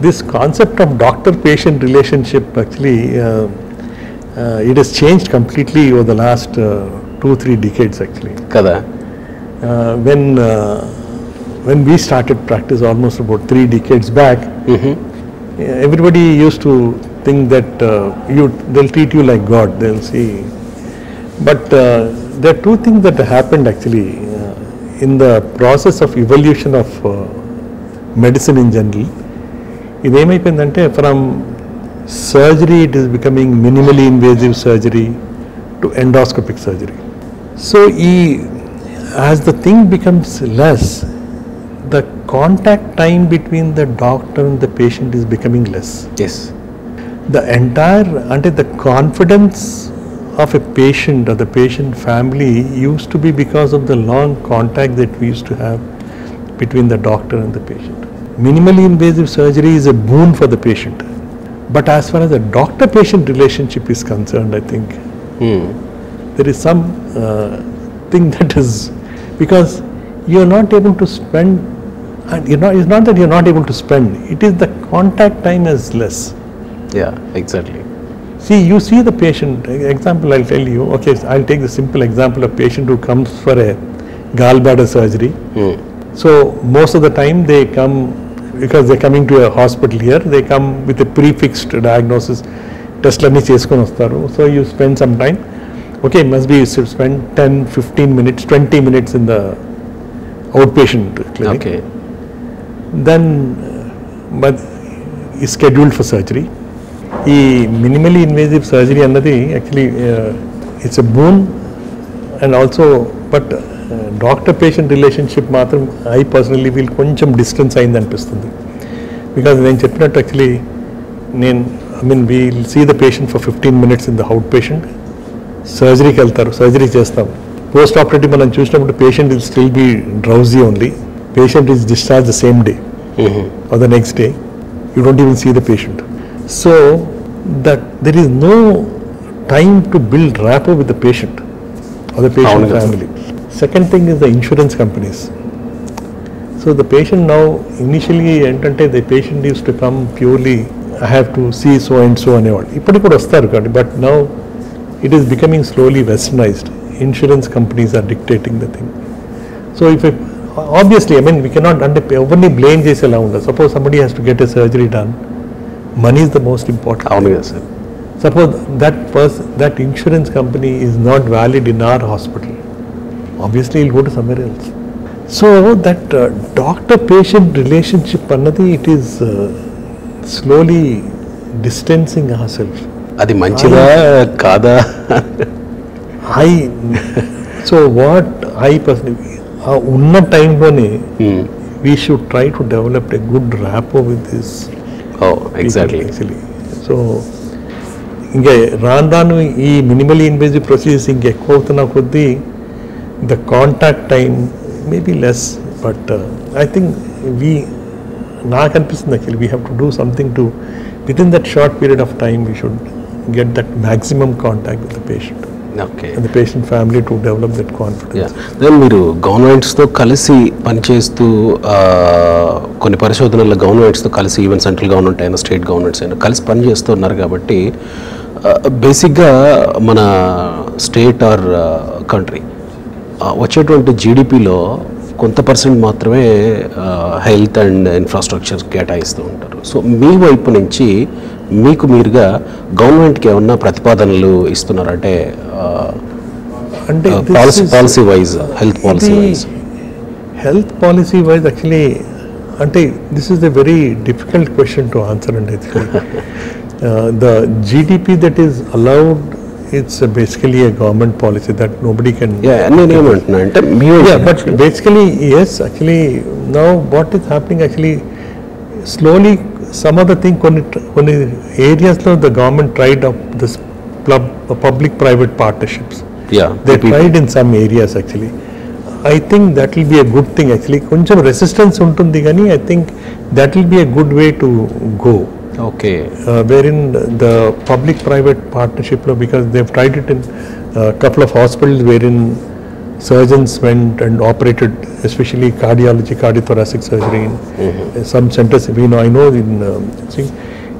this concept of doctor-patient relationship actually uh, uh, it has changed completely over the last uh, two three decades actually. కదా Uh, when uh, when we started practice almost about three decades back, everybody used to think that uh, you they'll treat you like God. They'll see, but uh, there are two things that happened actually uh, in the process of evolution of uh, medicine in general. ఇదేమైపోయిందంటే from surgery it is becoming minimally invasive surgery to endoscopic surgery so ఈ as the thing becomes less the contact time between the doctor and the patient is becoming less yes the entire అంటే the confidence of a patient or the patient family used to be because of the long contact that we used to have between the doctor and the patient. minimally invasive surgery is a boon for the patient. But as far as the doctor patient relationship is concerned, I think hmm. there is some uh, thing that is because you are not able to spend, and you know, it's not that you are not able to spend, it is the contact time is less. Yeah, exactly. See, you see the patient, example I'll tell you, okay, so I'll take the simple example of patient who comes for a gallbladder surgery. Mm. So most of the time they come because they're coming to a hospital here. They come with a prefixed diagnosis. టెస్ట్లన్నీ చేసుకొని వస్తారు so you spend some time okay must be spend ten fifteen minutes twenty minutes in the out patient clinic okay then but ఈ scheduled for surgery ఈ minimally invasive surgery అన్నది actually it's a boon and also but doctor patient relationship మాత్రం I personally వీళ్ళు కొంచెం distance అయింది అనిపిస్తుంది because నేను చెప్పినట్టు యాక్చువల్లీ నేను I mean we'll see the patient for fifteen minutes in the out patient సర్జరీకి వెళ్తారు సర్జరీ చేస్తాం పోస్ట్ ఆపరేటివ్ మనం చూసినప్పుడు patient will still be drowsy only patient is discharge the same day or the next day, you don't even see the patient. So that there is no time to build rapport with the patient or the patient అవును కదా. family. Second thing is the insurance companies. So the patient now initially ఏంటంటే the patient used to come purely I have to see so and so అనేవాళ్ళు ఇప్పటికి కూడా వస్తారు కానీ but now it is becoming slowly westernised insurance companies are dictating the thing so if obviously I mean we cannot అంటే ఎవరిని blame చేసేలా ఉండదు suppose somebody has to get a surgery done money is the most important అవును కదా sir suppose that purse that insurance company is not valid in are hospital obviously will go to somewhere else so that doctor patient relationship అన్నది it is slowly distancing uh self అది మంచిదా కాదా I so what I personally uh ఉన్న టైంలోనే we should try to develop a good rapport with this oh exactly actually so ఇంకా రాను రాను ఈ మినిమల్ ఇన్వేజివ్ ప్రొసీజర్స్ ఇంక ఎక్కువ అవుతున్న కొద్దీ the contact time maybe less but I think we నాకు అనిపిస్తుంది actually we have to do something to with in that short period of time we should get that maximum contact with the patient okay the patient family to develop that confidence then మీరు గవర్నమెంట్స్తో కలిసి పనిచేస్తూ కొన్ని పరిశోధనల్లో గవర్నమెంట్స్తో కలిసి even central government అయినా state governments అయినా కలిసి పనిచేస్తూ ఉన్నారు కాబట్టి బేసిక్గా మన స్టేట్ ఆర్ కంట్రీ వచ్చేటువంటి జీడిపిలో కొంత పర్సెంట్ మాత్రమే హెల్త్ అండ్ ఇన్ఫ్రాస్ట్రక్చర్ కేటాయిస్తూ ఉంటారు. సో మీ వైపు నుంచి మీకు మీరుగా గవర్నమెంట్కి ఏమన్నా ప్రతిపాదనలు ఇస్తున్నారంటే అంటే policy policy wise health policy wise. Health policy wise actually అంటే this is the very difficult question to answer అండి the GDP that is allowed it's basically a government policy that nobody can నేను ఏమంటున్నా అంటే మీ Yeah, but basically, yes, actually, now what is happening actually, slowly, some of the thing, కొన్ని కొన్ని ఏరియాస్లో the government tried of this public private partnerships yeah they tried in some areas actually I think that will be a good thing actually కొంచెం resistance ఉంటుంది కానీ I think that will be a good way to go okay uh, wherein the public-private partnership, law, because they've tried it in a couple of hospitals wherein surgeons went and operated, especially cardiology, cardiothoracic surgery in uh, some centers. We know, I know in, um, see,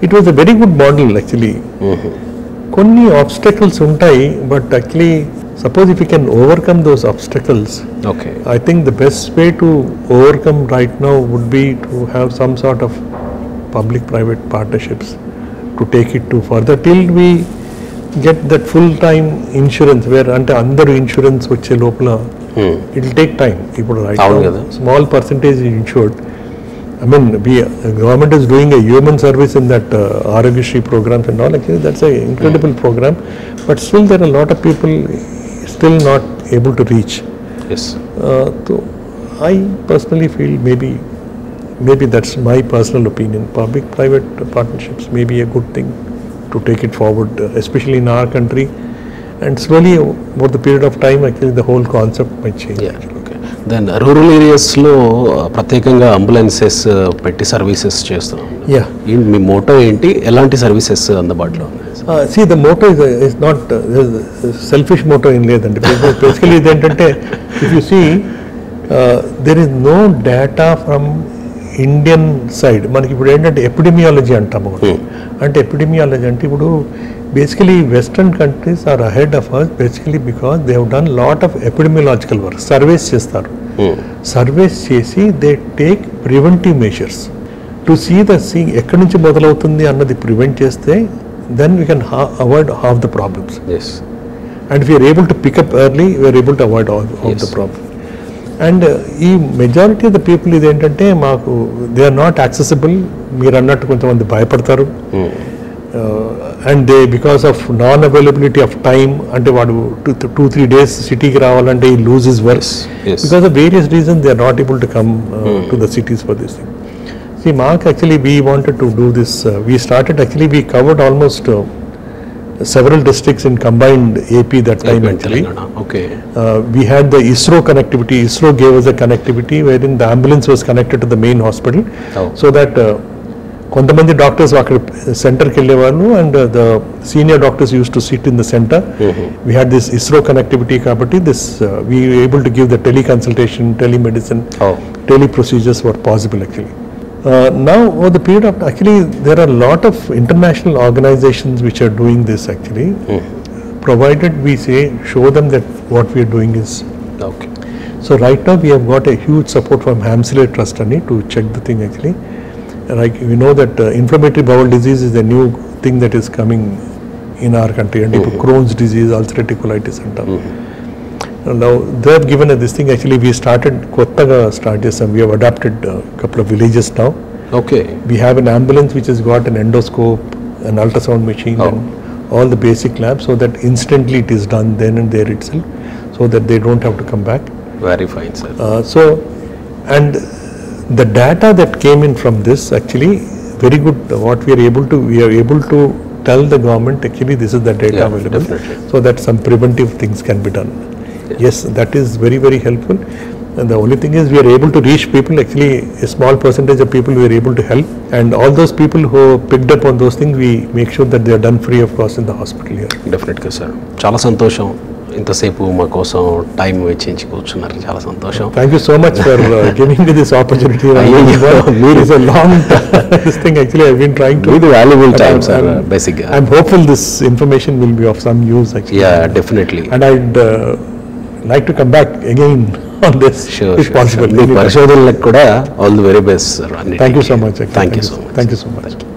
it was a very good model actually. కొన్ని obstacles ఉంటాయి but actually suppose if you can overcome those obstacles okay I think the best way to overcome right now would be to have some sort of public-private partnerships to take it to further till we get that full-time insurance where అంటే అందరూ insurance వచ్చే లోపల it right now, small percentage is insured. I mean, we government is doing a human service in that uh, Aarogyasri programs and all. Actually, that's an incredible hmm. program, but still there are a lot of people still not able to reach. Yes. Uh, so, I personally feel maybe maybe that's my personal opinion. Public-private partnerships may be a good thing to take it forward, uh, especially in our country. And slowly, over the period of time, actually, the whole concept might change. actually. Okay then rural ఏరియాస్లో ప్రత్యేకంగా ambulances పెట్టి services చేస్తున్నాం Yeah. ఏంటి మీ Moto ఏంటి ఎలాంటి services అందుబాటులో ఉన్నాయి Uh, see, the motto is, is not uh, there's a selfish motto in లేదండి బేసికలీ ఇదేంటంటే if you see there is no data from Indian side మనకి ఇప్పుడు ఏంటంటే ఎపిడమియాలజీ అంటాము ఒకటి. అంటే ఎపిడమియాలజీ అంటే ఇప్పుడు basically western countries are ahead of us basically because they have done lot of epidemiological work surveys చేస్తారు సర్వేస్ చేసి they take preventive measures to see the see ఎక్కడి నుంచి మొదలవుతుంది అన్నది ప్రివెంట్ చేస్తే then we can avoid half the problems yes and we are able to pick up early we are able to avoid all of the Yes. Problem and ఈ majority of the people ఇది ఏంటంటే మాకు they are not accessible మీరు అన్నట్టు కొంతమంది భయపడతారు and they because of non availability of time అంటే వాడు టూ టూ త్రీ డేస్ సిటీకి రావాలంటే ఈ lose is works Yes, yes. because of various reasons they are not able to come uh, to the cities for this thing. See, Mark, actually, we wanted to do this. Uh, we started, actually, we covered almost uh, several districts in combined AP that time, actually. Telangana okay Uh, we had the ISRO connectivity. ISRO gave us a connectivity wherein the ambulance was connected to the main hospital. Oh. So that uh, కొంతమంది doctors అక్కడ సెంటర్కి వెళ్ళేవాళ్ళు and the senior doctors use to SIT in the centre we had this ISRO connectivity కాబట్టి this we able to give the teleconsultation telemedicine Oh. tele procedures were possible actually. Uh, now, over the period of actually, there are a lot of international organizations which are doing this actually, mm. provided we say show them that what we are doing is okay. So right now we have got a huge support from Helmsley Trust Honey to check the thing actually. Like we know that uh, inflammatory bowel disease is a new thing that is coming in our country, and mm -hmm. Crohn's disease, ulcerative colitis, and all. Mm -hmm. Now they have given us this thing. Actually, we started Kottaga started and We have adopted a couple of villages now. Okay. We have an ambulance which has got an endoscope, an ultrasound machine, oh. and all the basic labs, so that instantly it is done then and there itself, so that they don't have to come back. Very fine, sir. Uh, so, and the data that came in from this actually very good. What we are able to we are able to tell the government actually this is the data yeah, available, definitely. so that some preventive things can be done. Yes, that is very very helpful. And the only thing is we are able to reach people. Actually, a small percentage of people we are able to help, and all those people who picked up on those things, we make sure that they are done free of cost in the hospital here. డెఫినెట్గా sir చాలా సంతోషం ఇంతసేపు మా కోసం time వెచ్చించి కూర్చున్నారు చాలా సంతోషం Thank you so much for uh, giving me this opportunity. అయ్యో, మీరు- It's a long this thing actually I've been trying to. ఇది valuable and time I'm- sir I'm- బేసిక్గా I'm hopeful this information will be of some use actually. Yeah definitely And I'd uh, like to come back again on this sure, if sure, possible. Sure. All the very best sir. Thank you so much. Thank, you so much. Thank you so much.